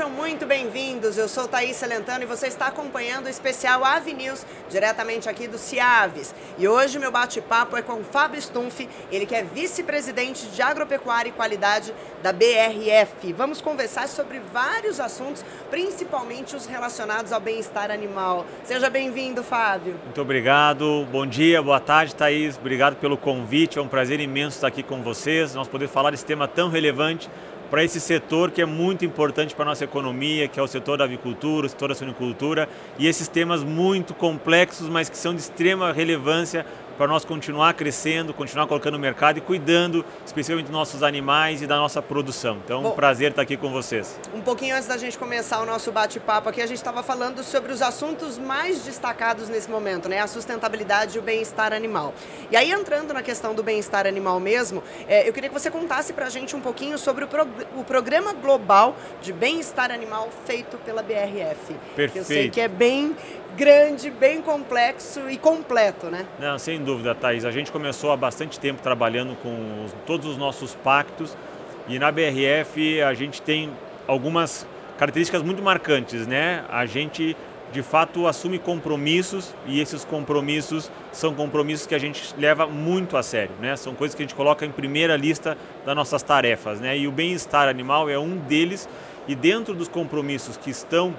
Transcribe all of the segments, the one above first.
Sejam muito bem-vindos. Eu sou Thaís Celentano e você está acompanhando o especial Ave News, diretamente aqui do Ciaves. E hoje meu bate-papo é com Fábio Stumpf, ele que é vice-presidente de agropecuária e qualidade da BRF. Vamos conversar sobre vários assuntos, principalmente os relacionados ao bem-estar animal. Seja bem-vindo, Fábio. Muito obrigado. Bom dia, boa tarde, Thaís. Obrigado pelo convite. É um prazer imenso estar aqui com vocês. Nós poder falar desse tema tão relevante para esse setor que é muito importante para a nossa economia, que é o setor da avicultura, o setor da suinicultura, e esses temas muito complexos, mas que são de extrema relevância para nós continuar crescendo, continuar colocando no mercado e cuidando especialmente dos nossos animais e da nossa produção. Então, Bom, um prazer estar aqui com vocês. Um pouquinho antes da gente começar o nosso bate-papo aqui, a gente estava falando sobre os assuntos mais destacados nesse momento, né? A sustentabilidade e o bem-estar animal. E aí, entrando na questão do bem-estar animal mesmo, é, eu queria que você contasse para a gente um pouquinho sobre o, pro, o programa global de bem-estar animal feito pela BRF. Perfeito. Eu sei que é bem grande, bem complexo e completo, né? Não, sem dúvida, Thaís. A gente começou há bastante tempo trabalhando com os, todos os nossos pactos e na BRF a gente tem algumas características muito marcantes, né? A gente de fato assume compromissos e esses compromissos são compromissos que a gente leva muito a sério, né? São coisas que a gente coloca em primeira lista das nossas tarefas, né? E o bem-estar animal é um deles e dentro dos compromissos que estão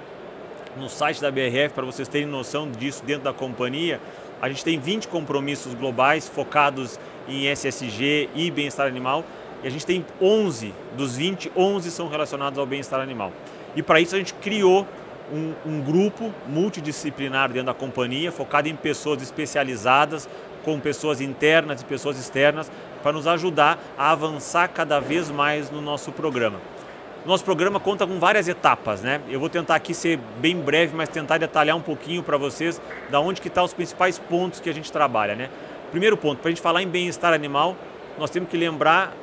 no site da BRF, para vocês terem noção disso dentro da companhia, a gente tem 20 compromissos globais focados em SSG e bem-estar animal, e a gente tem 11 dos 20, 11 são relacionados ao bem-estar animal. E para isso a gente criou um, um, grupo multidisciplinar dentro da companhia, focado em pessoas especializadas, com pessoas internas e pessoas externas, para nos ajudar a avançar cada vez mais no nosso programa. Nosso programa conta com várias etapas, né? Eu vou tentar aqui ser bem breve, mas tentar detalhar um pouquinho para vocês da onde que estão tá os principais pontos que a gente trabalha, né? Primeiro ponto, para a gente falar em bem-estar animal, nós temos que lembrar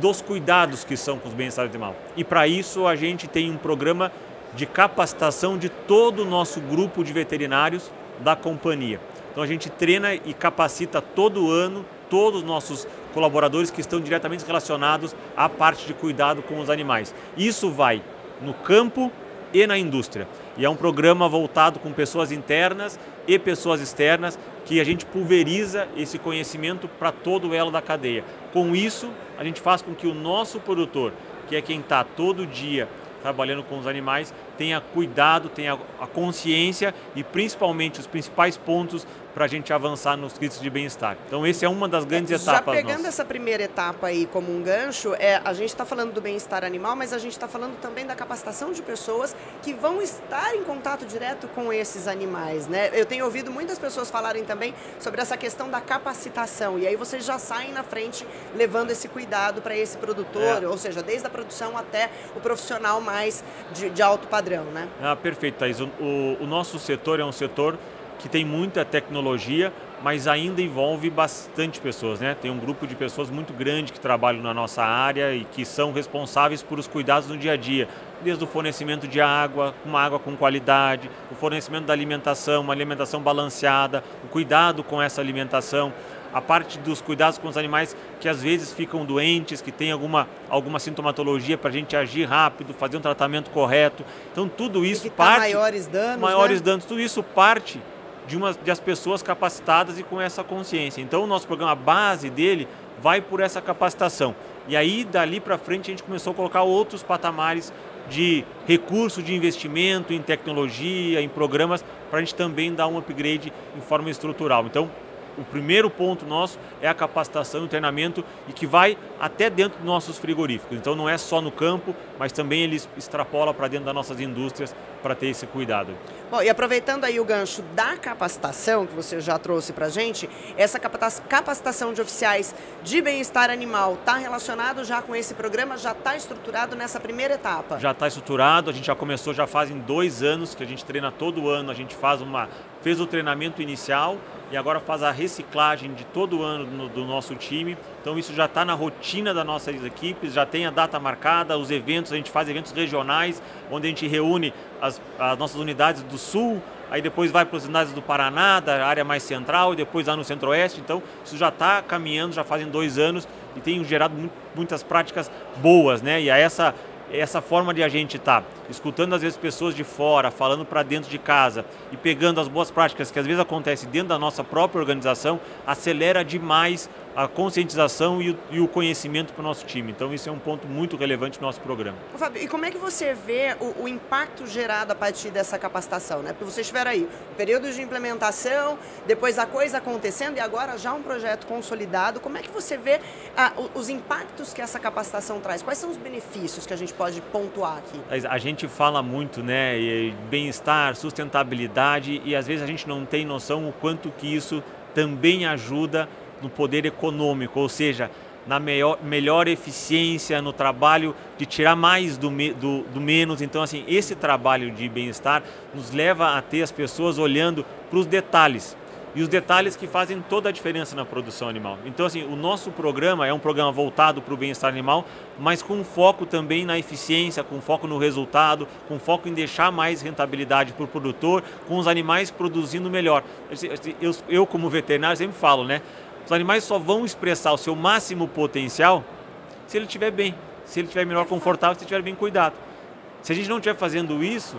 dos cuidados que são com o bem-estar animal. E para isso a gente tem um programa de capacitação de todo o nosso grupo de veterinários da companhia. Então a gente treina e capacita todo ano todos os nossos colaboradores que estão diretamente relacionados à parte de cuidado com os animais. Isso vai no campo e na indústria. E é um programa voltado com pessoas internas e pessoas externas que a gente pulveriza esse conhecimento para todo o elo da cadeia. Com isso, a gente faz com que o nosso produtor, que é quem está todo dia trabalhando com os animais, tenha cuidado, tenha a consciência e principalmente os principais pontos para a gente avançar nos kits de bem-estar. Então, esse é uma das grandes Já etapas. Já pegando nossas. essa primeira etapa aí como um gancho, é, a gente está falando do bem-estar animal, mas a gente está falando também da capacitação de pessoas que vão estar em contato direto com esses animais, né? Eu tenho ouvido muitas pessoas falarem também sobre essa questão da capacitação, e aí vocês já saem na frente levando esse cuidado para esse produtor, é. ou seja, desde a produção até o profissional mais de, de alto padrão, né? Ah, perfeito, Thaís. O, o, o nosso setor é um setor que tem muita tecnologia, mas ainda envolve bastante pessoas, né? Tem um grupo de pessoas muito grande que trabalham na nossa área e que são responsáveis por os cuidados no dia a dia, desde o fornecimento de água, uma água com qualidade, o fornecimento da alimentação, uma alimentação balanceada, o cuidado com essa alimentação, a parte dos cuidados com os animais que às vezes ficam doentes, que tem alguma, alguma sintomatologia para a gente agir rápido, fazer um tratamento correto. Então tudo isso parte maiores danos, maiores né? danos, tudo isso parte de, uma, de as pessoas capacitadas e com essa consciência. Então, o nosso programa, a base dele, vai por essa capacitação. E aí, dali para frente, a gente começou a colocar outros patamares de recurso de investimento em tecnologia, em programas, para a gente também dar um upgrade em forma estrutural. Então, o primeiro ponto nosso é a capacitação e o treinamento e que vai até dentro dos nossos frigoríficos. Então não é só no campo, mas também ele extrapola para dentro das nossas indústrias para ter esse cuidado. Bom, e aproveitando aí o gancho da capacitação que você já trouxe para a gente, essa capacitação de oficiais de bem-estar animal está relacionado já com esse programa? Já está estruturado nessa primeira etapa? Já está estruturado, a gente já começou, já fazem dois anos que a gente treina todo ano, a gente faz uma, fez o treinamento inicial, e agora faz a reciclagem de todo ano no, do nosso time. Então isso já está na rotina das nossas equipes, já tem a data marcada, os eventos, a gente faz eventos regionais, onde a gente reúne as, as nossas unidades do Sul, aí depois vai para as unidades do Paraná, da área mais central, e depois lá no Centro-Oeste. Então isso já está caminhando, já fazem dois anos e tem gerado muitas práticas boas, né? E a essa essa forma de a gente estar tá escutando às vezes pessoas de fora, falando para dentro de casa e pegando as boas práticas que às vezes acontecem dentro da nossa própria organização, acelera demais a conscientização e o, e o conhecimento para o nosso time. Então isso é um ponto muito relevante no nosso programa. Fábio, e como é que você vê o, o, impacto gerado a partir dessa capacitação? Né? Porque vocês tiveram aí períodos de implementação, depois a coisa acontecendo e agora já um projeto consolidado. Como é que você vê ah, os impactos que essa capacitação traz? Quais são os benefícios que a gente pode pontuar aqui? A gente fala muito, né, bem-estar, sustentabilidade e às vezes a gente não tem noção o quanto que isso também ajuda no poder econômico, ou seja, na melhor, melhor eficiência no trabalho, de tirar mais do, do, do menos. Então, assim, esse trabalho de bem-estar nos leva a ter as pessoas olhando para os detalhes e os detalhes que fazem toda a diferença na produção animal. Então, assim, o nosso programa é um programa voltado para o bem-estar animal, mas com foco também na eficiência, com foco no resultado, com foco em deixar mais rentabilidade para o produtor, com os animais produzindo melhor. Eu, eu, como veterinário, sempre falo, né? Os animais só vão expressar o seu máximo potencial se ele estiver bem, se ele estiver melhor confortável, se estiver bem cuidado. Se a gente não estiver fazendo isso,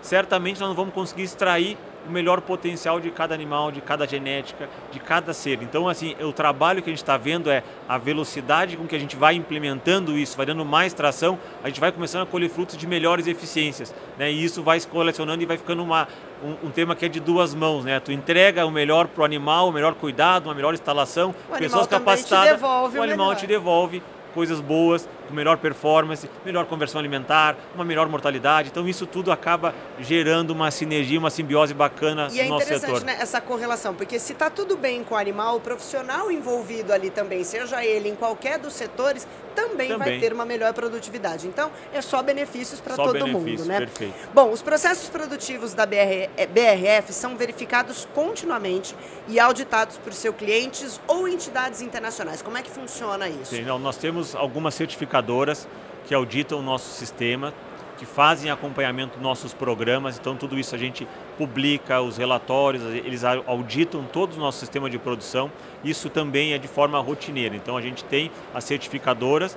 certamente nós não vamos conseguir extrair o melhor potencial de cada animal, de cada genética, de cada ser. Então, assim, o trabalho que a gente está vendo é a velocidade com que a gente vai implementando isso, vai dando mais tração, a gente vai começando a colher frutos de melhores eficiências. Né? E isso vai se colecionando e vai ficando uma, um, um tema que é de duas mãos. Né? Tu entrega o melhor para o animal, o melhor cuidado, uma melhor instalação, o pessoas capacitadas, o animal te devolve coisas boas, com melhor performance, melhor conversão alimentar, uma melhor mortalidade. Então isso tudo acaba gerando uma sinergia, uma simbiose bacana e é no nosso setor. E é interessante né, essa correlação, porque se está tudo bem com o animal, o profissional envolvido ali também, seja ele em qualquer dos setores, também, também. vai ter uma melhor produtividade. Então é só benefícios para todo mundo, né? Perfeito. Bom, os processos produtivos da BR, BRF são verificados continuamente e auditados por seus clientes ou entidades internacionais. Como é que funciona isso? Sim, não, nós temos algumas certificadoras que auditam o nosso sistema, que fazem acompanhamento dos nossos programas, então tudo isso a gente publica, os relatórios, eles auditam todo o nosso sistema de produção, isso também é de forma rotineira, então a gente tem as certificadoras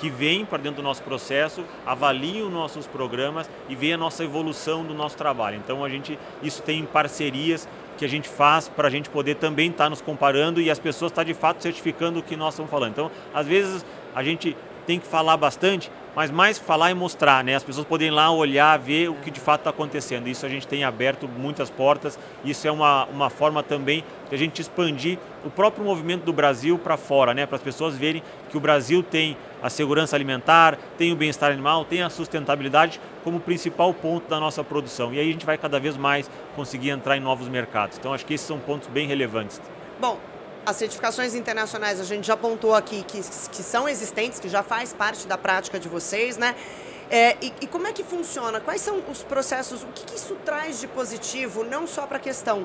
que vêm para dentro do nosso processo, avaliam nossos programas e veem a nossa evolução do nosso trabalho. Então a gente, isso tem parcerias que a gente faz para a gente poder também estar tá nos comparando e as pessoas estar tá de fato certificando o que nós estamos falando. Então, às vezes a gente tem que falar bastante, mas mais falar e mostrar, né? As pessoas podem lá olhar, ver o que de fato está acontecendo. Isso a gente tem aberto muitas portas. Isso é uma, uma forma também de a gente expandir o próprio movimento do Brasil para fora, né? Para as pessoas verem que o Brasil tem a segurança alimentar, tem o bem-estar animal, tem a sustentabilidade como principal ponto da nossa produção. E aí a gente vai cada vez mais conseguir entrar em novos mercados. Então acho que esses são pontos bem relevantes. Bom, as certificações internacionais a gente já apontou aqui que, que são existentes, que já faz parte da prática de vocês, né? É, e, e, como é que funciona? Quais são os processos? O que, que isso traz de positivo, não só para a questão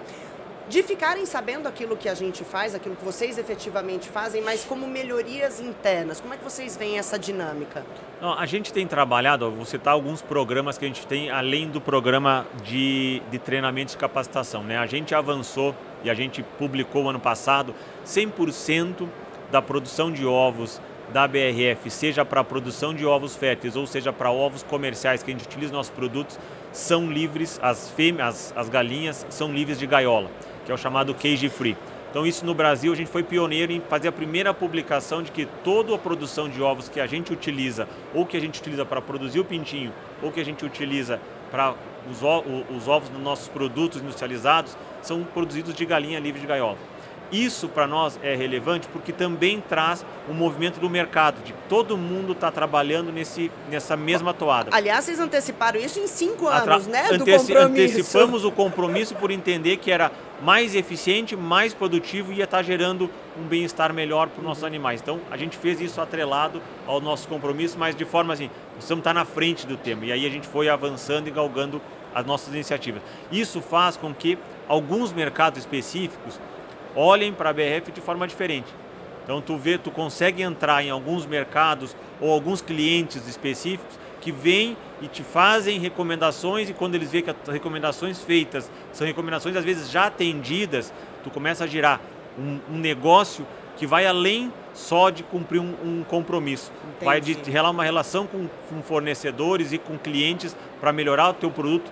de ficarem sabendo aquilo que a gente faz, aquilo que vocês efetivamente fazem, mas como melhorias internas. Como é que vocês veem essa dinâmica? Não, a gente tem trabalhado, vou citar alguns programas que a gente tem, além do programa de, de treinamento e capacitação. Né? A gente avançou e a gente publicou ano passado 100% da produção de ovos da BRF, seja para a produção de ovos férteis ou seja para ovos comerciais que a gente utiliza nos nossos produtos, são livres, as fêmeas, as, as galinhas são livres de gaiola que é o chamado cage free. Então isso no Brasil a gente foi pioneiro em fazer a primeira publicação de que toda a produção de ovos que a gente utiliza, ou que a gente utiliza para produzir o pintinho, ou que a gente utiliza para os, os ovos dos nossos produtos industrializados, são produzidos de galinha livre de gaiola. Isso para nós é relevante porque também traz um movimento do mercado, de todo mundo está trabalhando nesse, nessa mesma toada. Aliás, vocês anteciparam isso em cinco anos, Atra né? Do Anteci compromisso. Antecipamos o compromisso por entender que era mais eficiente, mais produtivo e ia estar tá gerando um bem-estar melhor para os nossos animais. Então, a gente fez isso atrelado ao nosso compromisso, mas de forma assim, precisamos estar tá na frente do tema. E aí a gente foi avançando e galgando as nossas iniciativas. Isso faz com que alguns mercados específicos olhem para a BRF de forma diferente. Então tu vê, tu consegue entrar em alguns mercados ou alguns clientes específicos que vêm e te fazem recomendações e quando eles veem que as recomendações feitas são recomendações às vezes já atendidas, tu começa a girar um, um negócio que vai além só de cumprir um, um compromisso. Entendi. Vai de, de uma relação com, com fornecedores e com clientes para melhorar o teu produto,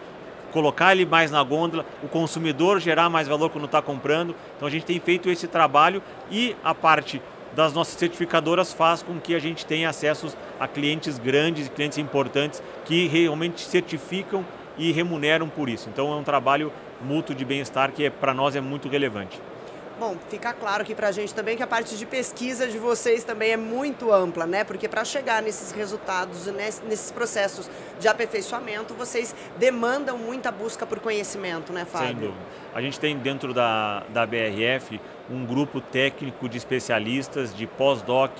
colocar ele mais na gôndola, o consumidor gerar mais valor quando está comprando. Então a gente tem feito esse trabalho e a parte das nossas certificadoras faz com que a gente tenha acesso a clientes grandes, clientes importantes que realmente certificam e remuneram por isso. Então é um trabalho mútuo de bem-estar que é, para nós é muito relevante. Bom, fica claro aqui para a gente também que a parte de pesquisa de vocês também é muito ampla, né? Porque para chegar nesses resultados, nesses processos de aperfeiçoamento, vocês demandam muita busca por conhecimento, né, Fábio? Sem dúvida. A gente tem dentro da, da BRF um grupo técnico de especialistas, de pós-doc,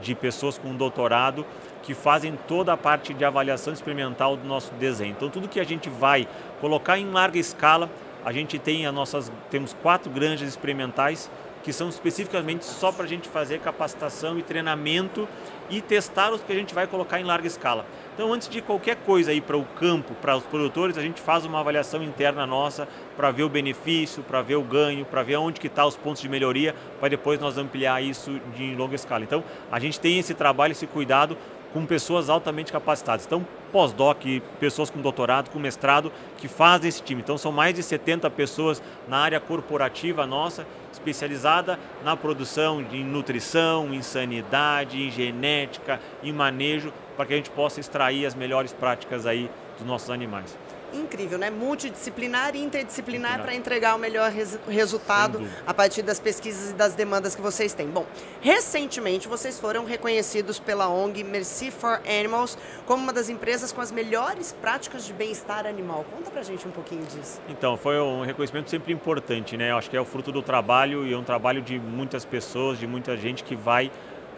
de pessoas com doutorado, que fazem toda a parte de avaliação experimental do nosso desenho. Então, tudo que a gente vai colocar em larga escala, a gente tem as nossas, temos quatro granjas experimentais que são especificamente só para a gente fazer capacitação e treinamento e testar os que a gente vai colocar em larga escala. Então, antes de qualquer coisa ir para o campo, para os produtores, a gente faz uma avaliação interna nossa para ver o benefício, para ver o ganho, para ver onde que está os pontos de melhoria, para depois nós ampliar isso de longa escala. Então, a gente tem esse trabalho, esse cuidado com pessoas altamente capacitadas. Então, pós-doc, pessoas com doutorado, com mestrado, que fazem esse time. Então, são mais de 70 pessoas na área corporativa nossa, especializada na produção de nutrição, em sanidade, em genética, em manejo, para que a gente possa extrair as melhores práticas aí dos nossos animais incrível, né? Multidisciplinar e interdisciplinar para entregar o melhor res resultado a partir das pesquisas e das demandas que vocês têm. Bom, recentemente vocês foram reconhecidos pela ONG Mercy for Animals como uma das empresas com as melhores práticas de bem-estar animal. Conta pra gente um pouquinho disso. Então, foi um reconhecimento sempre importante, né? Eu acho que é o fruto do trabalho e é um trabalho de muitas pessoas, de muita gente que vai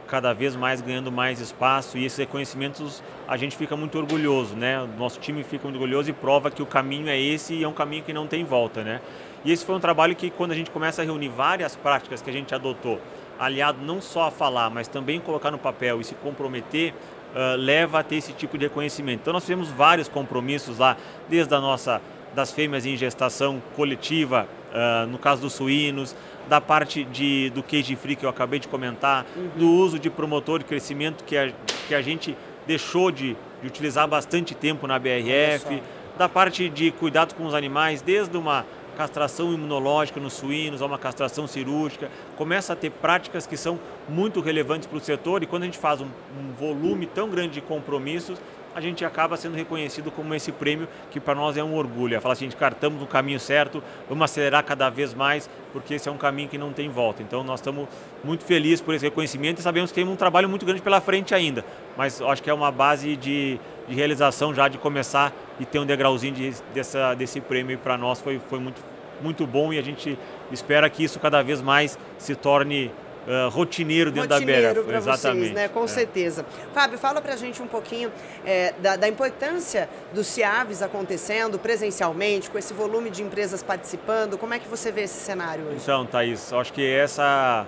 cada vez mais ganhando mais espaço e esses reconhecimentos a gente fica muito orgulhoso, né? Nosso time fica muito orgulhoso e prova que o caminho é esse e é um caminho que não tem volta, né? E esse foi um trabalho que quando a gente começa a reunir várias práticas que a gente adotou, aliado não só a falar, mas também colocar no papel e se comprometer, uh, leva a ter esse tipo de reconhecimento. Então nós fizemos vários compromissos lá, desde a nossa das fêmeas em gestação coletiva, uh, no caso dos suínos, da parte de, do cage free que eu acabei de comentar, uhum. do uso de promotor de crescimento que a, que a gente deixou de, de utilizar bastante tempo na BRF, da parte de cuidado com os animais, desde uma castração imunológica nos suínos, a uma castração cirúrgica, começa a ter práticas que são muito relevantes para o setor e quando a gente faz um, um volume tão grande de compromissos, a gente acaba sendo reconhecido como esse prêmio que para nós é um orgulho. É falar assim, cara, estamos no caminho certo, vamos acelerar cada vez mais, porque esse é um caminho que não tem volta. Então nós estamos muito felizes por esse reconhecimento e sabemos que tem um trabalho muito grande pela frente ainda, mas acho que é uma base de, de realização já de começar e ter um degrauzinho de, dessa, desse prêmio para nós foi, foi muito, muito bom e a gente espera que isso cada vez mais se torne uh, rotineiro dentro rotineiro da BRF. Exatamente. Vocês, né? Com é. certeza. Fábio, fala para a gente um pouquinho é, da, da, importância dos CIAVs acontecendo presencialmente, com esse volume de empresas participando. Como é que você vê esse cenário hoje? Então, Thaís, acho que essa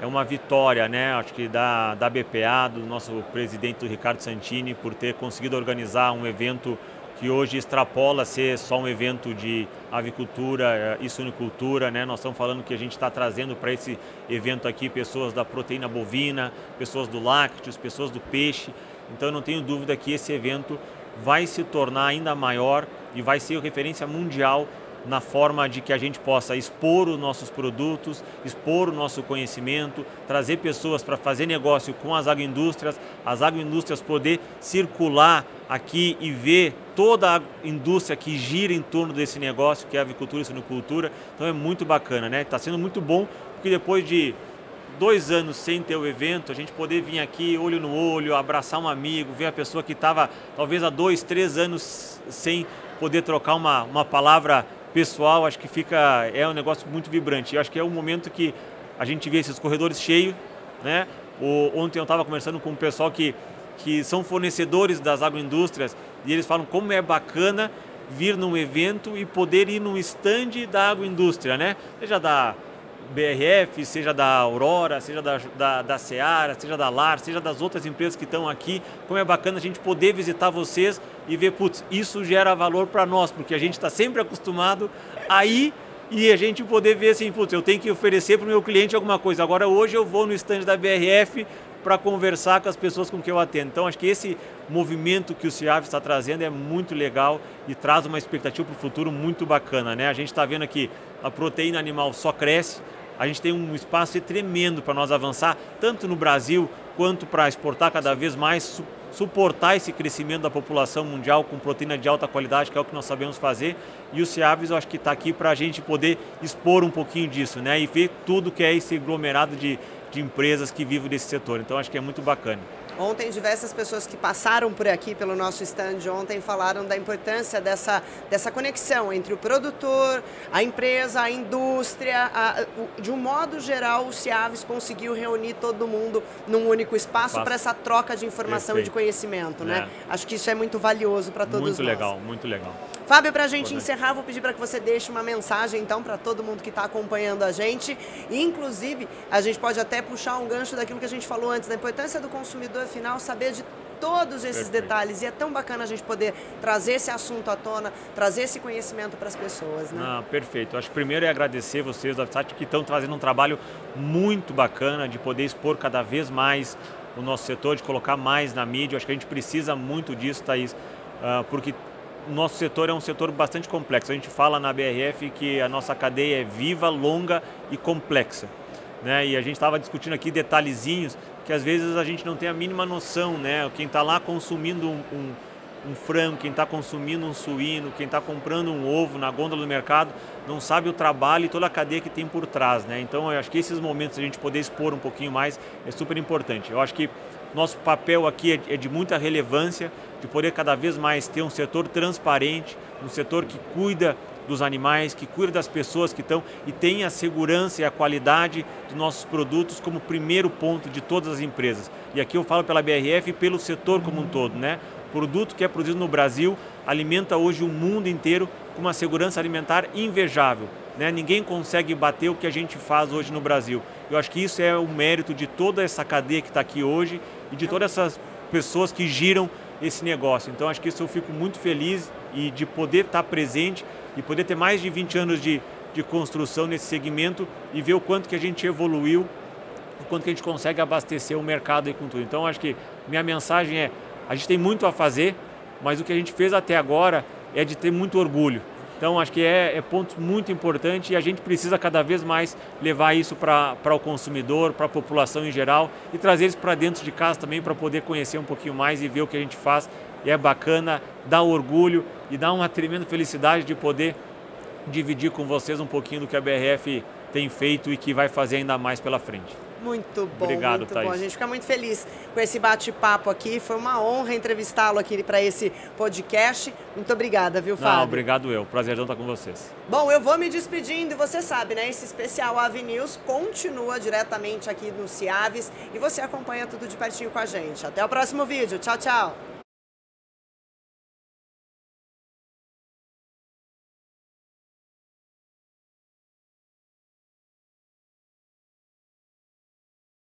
é uma vitória, né? Acho que da, da BPA, do nosso presidente do Ricardo Santini, por ter conseguido organizar um evento que hoje extrapola ser só um evento de avicultura e suinicultura, né? Nós estamos falando que a gente está trazendo para esse evento aqui pessoas da proteína bovina, pessoas do lácteos, pessoas do peixe. Então eu não tenho dúvida que esse evento vai se tornar ainda maior e vai ser referência mundial na forma de que a gente possa expor os nossos produtos, expor o nosso conhecimento, trazer pessoas para fazer negócio com as agroindústrias, as agroindústrias poder circular aqui e ver toda a indústria que gira em torno desse negócio, que é a avicultura e suinocultura. Então é muito bacana, né? Está sendo muito bom, porque depois de dois anos sem ter o evento, a gente poder vir aqui olho no olho, abraçar um amigo, ver a pessoa que estava talvez há dois, três anos sem poder trocar uma, uma palavra pessoal, acho que fica é um negócio muito vibrante. Eu acho que é o momento que a gente vê esses corredores cheios, né? O, ontem eu estava conversando com um pessoal que que são fornecedores das agroindústrias e eles falam como é bacana vir num evento e poder ir num stand da agroindústria, né? Seja da BRF, seja da Aurora, seja da, da, da Seara, seja da LAR, seja das outras empresas que estão aqui. Como é bacana a gente poder visitar vocês e ver, putz, isso gera valor para nós, porque a gente está sempre acostumado a ir e a gente poder ver assim, putz, eu tenho que oferecer para o meu cliente alguma coisa. Agora hoje eu vou no stand da BRF para conversar com as pessoas com que eu atendo. Então acho que esse movimento que o CIAV está trazendo é muito legal e traz uma expectativa para o futuro muito bacana. Né? A gente está vendo aqui a proteína animal só cresce, a gente tem um espaço tremendo para nós avançar, tanto no Brasil quanto para exportar cada vez mais, suportar esse crescimento da população mundial com proteína de alta qualidade, que é o que nós sabemos fazer. E o Ciaves, eu acho que está aqui para a gente poder expor um pouquinho disso, né? E ver tudo que é esse aglomerado de, de empresas que vivem desse setor. Então, acho que é muito bacana. Ontem, diversas pessoas que passaram por aqui pelo nosso stand ontem falaram da importância dessa, dessa conexão entre o produtor, a empresa, a indústria. A, de um modo geral, o Ciaves conseguiu reunir todo mundo num único espaço para essa troca de informação e de conhecimento. Né? É. Acho que isso é muito valioso para todos muito nós. Muito legal, muito legal. Fábio, para a gente encerrar, vou pedir para que você deixe uma mensagem então para todo mundo que está acompanhando a gente. Inclusive, a gente pode até puxar um gancho daquilo que a gente falou antes, da importância do consumidor final saber de todos esses Perfeito. detalhes. E é tão bacana a gente poder trazer esse assunto à tona, trazer esse conhecimento para as pessoas. Né? Ah, perfeito. Acho que primeiro é agradecer vocês da Upsat que estão trazendo um trabalho muito bacana de poder expor cada vez mais o nosso setor, de colocar mais na mídia. Acho que a gente precisa muito disso, Thaís, ah, porque nosso setor é um setor bastante complexo. A gente fala na BRF que a nossa cadeia é viva, longa e complexa. Né? E a gente estava discutindo aqui detalhezinhos que às vezes a gente não tem a mínima noção. Né? Quem está lá consumindo um, um, um frango, quem está consumindo um suíno, quem está comprando um ovo na gôndola do mercado, não sabe o trabalho e toda a cadeia que tem por trás. Né? Então eu acho que esses momentos a gente poder expor um pouquinho mais é super importante. Eu acho que nosso papel aqui é, é de muita relevância, de poder cada vez mais ter um setor transparente, um setor que cuida dos animais, que cuida das pessoas que estão e tem a segurança e a qualidade dos nossos produtos como primeiro ponto de todas as empresas. E aqui eu falo pela BRF e pelo setor como um todo, né? Produto que é produzido no Brasil alimenta hoje o mundo inteiro com uma segurança alimentar invejável. Né? Ninguém consegue bater o que a gente faz hoje no Brasil. Eu acho que isso é o mérito de toda essa cadeia que está aqui hoje e de todas essas pessoas que giram esse negócio. Então acho que isso eu fico muito feliz e de poder estar presente e poder ter mais de 20 anos de, de construção nesse segmento e ver o quanto que a gente evoluiu, o quanto que a gente consegue abastecer o mercado aí com tudo. Então acho que minha mensagem é, a gente tem muito a fazer, mas o que a gente fez até agora é de ter muito orgulho. Então, acho que é, é ponto muito importante e a gente precisa cada vez mais levar isso para o consumidor, para a população em geral e trazer isso para dentro de casa também para poder conhecer um pouquinho mais e ver o que a gente faz. E é bacana, dá orgulho e dá uma tremenda felicidade de poder dividir com vocês um pouquinho do que a BRF tem feito e que vai fazer ainda mais pela frente. Muito bom, Obrigado, muito Thaís. bom. A gente fica muito feliz com esse bate-papo aqui. Foi uma honra entrevistá-lo aqui para esse podcast. Muito obrigada, viu, Fábio? Não, obrigado eu. Prazer estar com vocês. Bom, eu vou me despedindo e você sabe, né? Esse especial Ave News continua diretamente aqui no Ciaves e você acompanha tudo de pertinho com a gente. Até o próximo vídeo. Tchau, tchau.